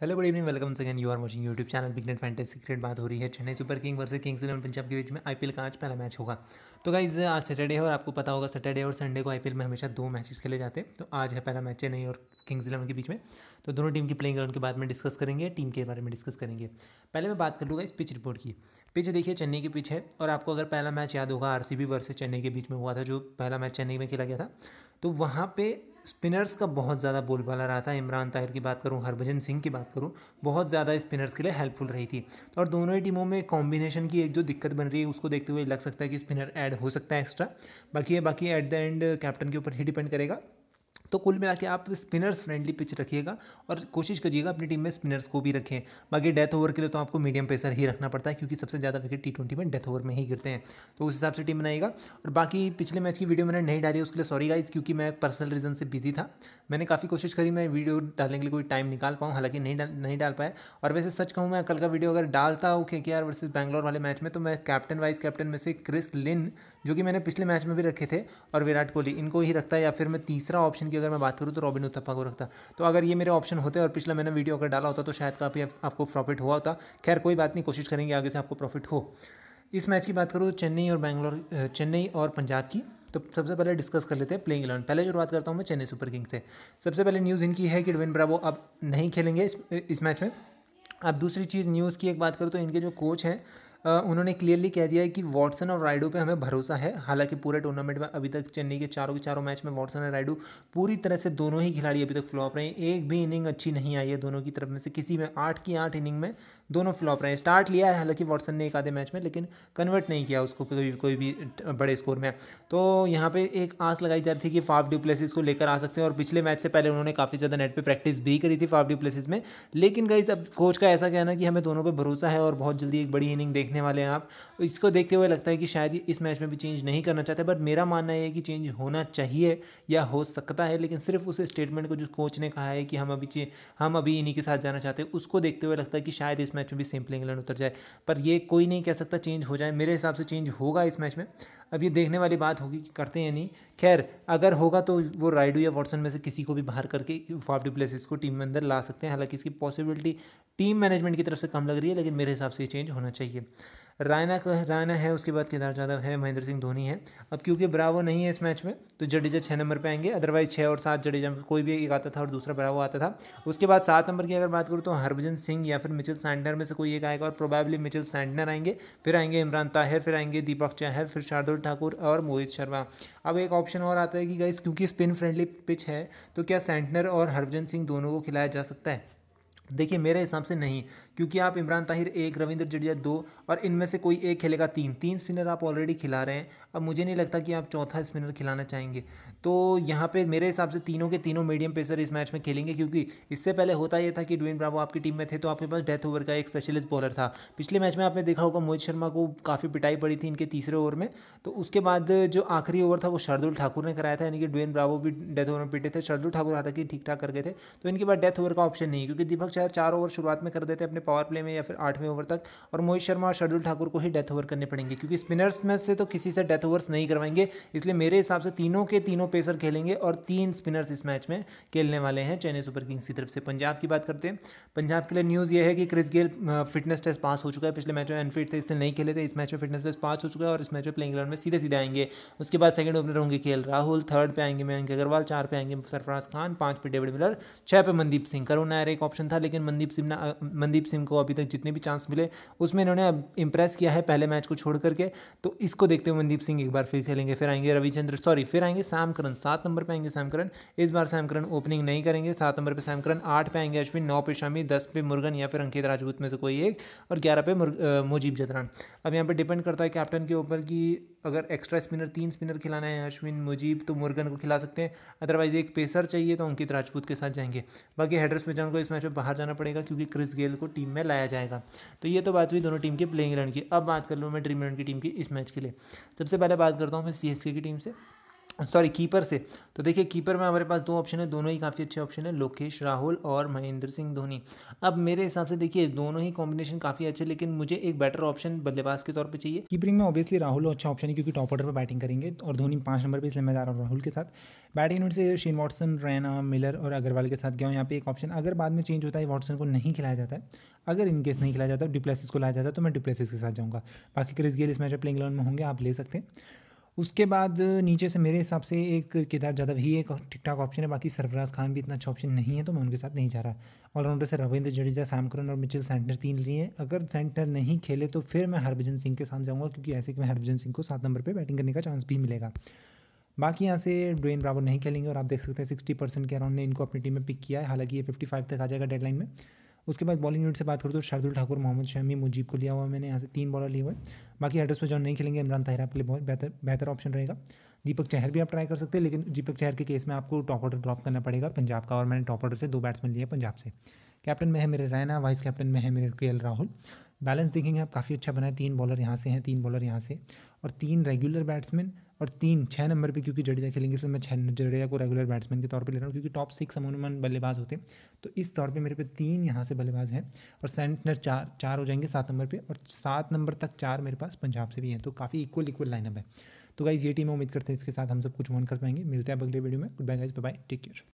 Hello good evening welcome again you are watching YouTube channel big net fantasy cricket बात हो रही है Chennai super king versus kings eleven Punjab के बीच में आईपीएल का आज पहला मैच होगा। तो गाइज़ आज सैटरडे है और आपको पता होगा सैटरडे और संडे को आईपीएल में हमेशा दो मैचेस खेले जाते हैं। तो आज है पहला मैच चेन्नई और किंग्स इलेवन के बीच में। तो दोनों टीम की प्लेइंग ग्राउंड के बाद में डिस्कस करेंगे टीम के बारे में डिस्कस करेंगे। पहले मैं बात कर लूँगा इस पिच रिपोर्ट की। पिच देखिए, चेन्नई की पिच है और आपको अगर पहला मैच याद होगा आर वर्सेज चेन्नई के बीच में हुआ था, जो पहला मैच चेन्नई में खेला गया था। तो वहाँ पे स्पिनर्स का बहुत ज़्यादा बोलबाला रहा था। इमरान ताहिर की बात करूँ, हरभजन सिंह की बात करूँ, बहुत ज़्यादा स्पिनर्स के लिए हेल्पफुल रही थी। तो और दोनों ही टीमों में कॉम्बिनेशन की एक जो दिक्कत बन रही है, उसको देखते हुए लग सकता है कि स्पिनर ऐड हो सकता है एक्स्ट्रा बाकी है, बाकी एट द एंड कैप्टन के ऊपर ही डिपेंड करेगा। तो कुल मिला के आप स्पिनर्स फ्रेंडली पिच रखिएगा और कोशिश करिएगा अपनी टीम में स्पिनर्स को भी रखें। बाकी डेथ ओवर के लिए तो आपको मीडियम पेसर ही रखना पड़ता है क्योंकि सबसे ज़्यादा विकेट टी ट्वेंटी में डेथ ओवर में ही गिरते हैं। तो उस हिसाब से टीम बनाएगा और बाकी पिछले मैच की वीडियो मैंने नहीं डाली, उसके लिए सॉरी गाइज़ क्योंकि मैं पर्सनल रीज़न से बिज़ी था। मैंने काफ़ी कोशिश करी, मैं वीडियो डालने के लिए कोई टाइम निकाल पाऊँ, हालाँकि नहीं डाल नहीं डाल पाया। और वैसे सच कहूँ मैं, कल का वीडियो अगर डालता हूँ के आर वर्सेज बैंगलोर वाले मैच में तो मैं कैप्टन वाइस कैप्टन में से क्रिस लिन जो कि मैंने पिछले मैच में भी रखे थे, और विराट कोहली, इनको ही रखता है। या फिर मैं तीसरा ऑप्शन की अगर मैं बात करूँ तो रॉबिन उथप्पा को रखता। तो अगर ये मेरे ऑप्शन होते और पिछला मैंने वीडियो अगर डाला होता तो शायद काफ़ी आपको प्रॉफिट हुआ होता। खैर कोई बात नहीं कोशिश करेंगे आगे से आपको प्रॉफिट हो। इस मैच की बात करूँ तो चेन्नई और बैंगलोर चेन्नई और पंजाब की। तो सबसे पहले डिस्कस कर लेते हैं प्लेइंग इलेवन पहले शुरुआत करता हूँ मैं चेन्नई सुपर किंग्स से। सबसे पहले न्यूज़ इनकी है कि ड्विन ब्रावो अब नहीं खेलेंगे इस, इस मैच में। अब दूसरी चीज़ न्यूज़ की एक बात करूँ तो इनके जो कोच हैं उन्होंने क्लियरली कह दिया है कि वॉटसन और राइडू पे हमें भरोसा है। हालाँकि पूरे टूर्नामेंट में अभी तक चेन्नई के चारों के चारों मैच में वॉटसन और राइडू पूरी तरह से दोनों ही खिलाड़ी अभी तक फ्लॉप रहे हैं। एक भी इनिंग अच्छी नहीं आई है दोनों की तरफ़ में से। किसी में आठ की आठ इनिंग में दोनों फ्लॉप रहे स्टार्ट लिया है, हालाँकि वॉटसन ने एक आधे मैच में, लेकिन कन्वर्ट नहीं किया उसको कभी, कोई भी बड़े स्कोर में। तो यहाँ पे एक आस लगाई जा रही थी कि फाफ ड्यूप्लेसिस को लेकर आ सकते हैं, और पिछले मैच से पहले उन्होंने काफ़ी ज़्यादा नेट पर प्रैक्टिस भी करी थी फाफ ड्यूप्लेसिस में। लेकिन कहीं अब कोच का ऐसा कहना कि हमें दोनों पर भरोसा है, और बहुत जल्दी एक बड़ी इनिंग देखने वाले हैं आप। इसको देखते हुए लगता है कि शायद इस मैच में भी चेंज नहीं करना चाहते बट मेरा मानना है कि चेंज होना चाहिए, या हो सकता है, लेकिन सिर्फ़ उस स्टेटमेंट को जो कोच ने कहा है कि हम अभी हम अभी इन्हीं के साथ जाना चाहते हैं, उसको देखते हुए लगता है कि शायद इस मैच में भी सिंपल इंग्लैंड उतर जाए। पर ये कोई नहीं कह सकता चेंज हो जाए। मेरे हिसाब से चेंज होगा इस मैच में। अब ये देखने वाली बात होगी कि करते हैं नहीं। खैर, अगर होगा तो वो राइडू या वॉटसन में से किसी को भी बाहर करके फाफ डिप्लेसिस को टीम में अंदर ला सकते हैं। हालाँकि इसकी पॉसिबिलिटी टीम मैनेजमेंट की तरफ़ से कम लग रही है, लेकिन मेरे हिसाब से ये चेंज होना चाहिए। रायना का, रायना है, उसके बाद केदार यादव है, महेंद्र सिंह धोनी है। अब क्योंकि ब्रावो नहीं है इस मैच में तो जडेजा छः नंबर पे आएँगे अदरवाइज़ छः और सात जडेजा, कोई भी एक आता था और दूसरा ब्रावो आता था। उसके बाद सात नंबर की अगर बात करूँ तो हरभजन सिंह या फिर मिचिल सैंडनर में से कोई एक आएगा और प्रोबेबली मिचिल सैंडनर आएँगे, फिर आएँगे इमरान ताहिर, फिर आएँगे दीपक चाहर फिर शार्दुल ठाकुर और मोहित शर्मा। अब एक ऑप्शन और आता है कि गाइस क्योंकि स्पिन फ्रेंडली पिच है तो क्या सैंटनर और हरभजन सिंह दोनों को खिलाया जा सकता है? देखिए, मेरे हिसाब से नहीं, क्योंकि आप इमरान ताहिर एक, रविंद्र जडेजा दो और इनमें से कोई एक खेलेगा तीन। तीन स्पिनर आप ऑलरेडी खिला रहे हैं। अब मुझे नहीं लगता कि आप चौथा स्पिनर खिलाना चाहेंगे। तो यहाँ पे मेरे हिसाब से तीनों के तीनों मीडियम पेसर इस मैच में खेलेंगे, क्योंकि इससे पहले होता ये था कि ड्वेन ब्रावो आपकी टीम में थे तो आपके पास डेथ ओवर का एक स्पेशलिस्ट बॉलर था। पिछले मैच में आपने देखा होगा, मोहित शर्मा को काफ़ी पिटाई पड़ी थी इनके तीसरे ओवर में। तो उसके बाद जो आखिरी ओवर था, वो शार्दुल ठाकुर ने कराया था, यानी कि ड्वेन ब्रावो भी डेथ ओवर में पिटे थे। शार्दुल ठाकुर हालाँकि ठीक ठाक कर गए थे। तो इनके बाद डेथ ओवर का ऑप्शन नहीं क्योंकि दीपक चार चार ओवर शुरुआत में कर देते अपने पावर प्ले में या फिर आठवें ओवर तक। और मोहित शर्मा और शार्दुल ठाकुर को ही डेथ ओवर करने पड़ेंगे, क्योंकि स्पिनर्स में से तो किसी से डेथ ओवर्स नहीं करवाएँगे। इसलिए मेरे हिसाब से तीनों के तीनों पेसर खेलेंगे और तीन स्पिनर्स इस मैच में खेलने वाले हैं चेन्नई सुपर किंग्स की तरफ़ से। पंजाब की बात करते हैं। पंजाब के लिए न्यूज़ ये है कि Chris Gayle fitness test pass हो चुका है। पिछले मैच में अनफिट थे, इसलिए नहीं खेले थे। इस मैच में फिटनेस टेस्ट पास हो चुका है और इस मैच में प्लेइंग में सीधे सीधे आएँगे। उसके बाद सेकंड ओपनर होंगे के राहुल थर्ड पे आएँगे, मयंक अग्रवाल चार पे आएँगे, सरफराज खान पाँच पे डेविड मिलर छः पे मनदीप सिंह। करुण नायर एक ऑप्शन था लेकिन मनदीप सिंह ने मनदीप सिंह को अभी तक जितने भी चांस मिले, उसमें इन्होंने इंप्रेस किया है पहले मैच को छोड़ करके। तो इसको देखते हुए मनदीप सिंह एक बार फिर खेलेंगे, फिर आएँगे रविचंद्र सॉरी फिर आएँगे सैम करन सात नंबर पर आएँगे सैम करन इस बार सैम करन ओपनिंग नहीं करेंगे। सात नंबर पर सैम करन आठ पे आएँगे अश्विन, नौ पे शमी, दस पे मुर्गन या फिर अंकित राजपूत में से कोई एक, और ग्यारह पे मुजीब जतरान अब यहाँ पर डिपेंड करता है कैप्टन के ऊपर कि अगर एक्स्ट्रा स्पिनर तीन स्पिनर खिलाना है अश्विन, मुजीब तो मुर्गन को खिला सकते हैं। अदरवाइज़ एक पेसर चाहिए तो अंकित राजपूत के साथ जाएँगे। बाकी हेडर्स पेजान को इस मैच में बाहर जाना पड़ेगा क्योंकि क्रिस गेल को टीम में लाया जाएगा। तो ये तो बात हुई दोनों टीम के प्लेइंग रन की। अब बात कर लूँ मैं ड्रीम इलेवन की टीम की इस मैच के लिए। सबसे पहले बात करता हूँ मैं सी की टीम से। सॉरी, कीपर से। तो देखिए, कीपर में हमारे पास दो ऑप्शन है, दोनों ही काफ़ी अच्छे ऑप्शन है, लोकेश राहुल और महेंद्र सिंह धोनी। अब मेरे हिसाब से देखिए, दोनों ही कॉम्बिनेशन काफ़ी अच्छे, लेकिन मुझे एक बेटर ऑप्शन बल्लेबाज के तौर पे चाहिए। कीपरिंग में ऑब्वियसली राहुल अच्छा ऑप्शन है, क्योंकि टॉप ऑर्डर पर बैटिंग करेंगे, और धोनी पाँच नंबर पर इसलिए मैं जा रहा हूँ राहुल के साथ। बैटिंग यूनिट से शेन वॉटसन रैना मिलर और अग्रवाल के साथ गया हूँ। यहाँ पे एक ऑप्शन अगर बाद में चेंज होता है वॉटसन को नहीं खिलाया जाता है, अगर इनकेस नहीं खिलाया जाता डिप्लेसिस को लाया जाता तो मैं डिप्लेसिस के साथ जाऊँगा। बाकी क्रिस गेल इस मैच प्लेइंग इलेवन में होंगे, आप ले सकते हैं। उसके बाद नीचे से मेरे हिसाब से एक केदार जादव ही एक ठीक ठाक ऑप्शन है, बाकी सरफराज खान भी इतना अच्छा ऑप्शन नहीं है तो मैं उनके साथ नहीं जा रहा। ऑलराउंडर से रविंद्र जडेजा सैमकरन और मिचिल सेंटर तीन लिए अगर सेंटर नहीं खेले तो फिर मैं हरभजन सिंह के साथ जाऊँगा, क्योंकि ऐसे कि मैं हरभजन सिंह को सात नंबर पर बैटिंग करने का चांस भी मिलेगा। बाकी यहाँ से ड्वेन ब्रावो नहीं खेलेंगे, और आप देख सकते हैं सिक्सटी परसेंट के अराउंड ने इनको अपनी टीम में पिक किया है, हालाँकि ये फिफ्टी फाइव तक आ जाएगा डेडलाइन में। उसके बाद बॉलिंग यूनिट से बात करूँ तो शार्दुल ठाकुर, मोहम्मद शमी, मुजीब को लिया हुआ मैंने, यहाँ से तीन बॉलर लिए हुए बाकी एड्रेस में जॉन नहीं खेलेंगे, इमरान ताहिर आपके लिए बहुत बेहतर बेहतर ऑप्शन रहेगा। दीपक चहर भी आप ट्राई कर सकते हैं, लेकिन दीपक चहर के केस में आपको टॉप ऑर्डर ड्रॉप करना पड़ेगा पंजाब का, और मैंने टॉप ऑर्डर से दो बैट्समैन लिए पंजाब से। कैप्टन में है मेरे रैना वाइस कैप्टन में है मेरे के राहुल। बैलेंस देखेंगे आप, काफ़ी अच्छा बनाए तीन बॉलर यहाँ से हैं, तीन बॉलर यहाँ से। और तीन रेगुलर बैट्समैन और तीन छः नंबर पे क्योंकि जडेजा खेलेंगे, इसलिए मैं छः जडेजा को रेगुलर बैट्समैन के तौर पे ले रहा हूँ, क्योंकि टॉप सिक्स अमूमन बल्लेबाज होते हैं। तो इस तौर पे मेरे पे तीन यहाँ से बल्लेबाज हैं और सेंटर चार चार हो जाएँगे सात नंबर पे और सात नंबर तक चार मेरे पास पंजाब से भी हैं। तो काफ़ी इक्वल इक्वल लाइनअप है। तो गाइज़ ये टीम उम्मीद करते हैं इसके साथ हम सब कुछ वन कर पाएँगे। मिलते हैं अगले वीडियो में। Good bye guys bye take care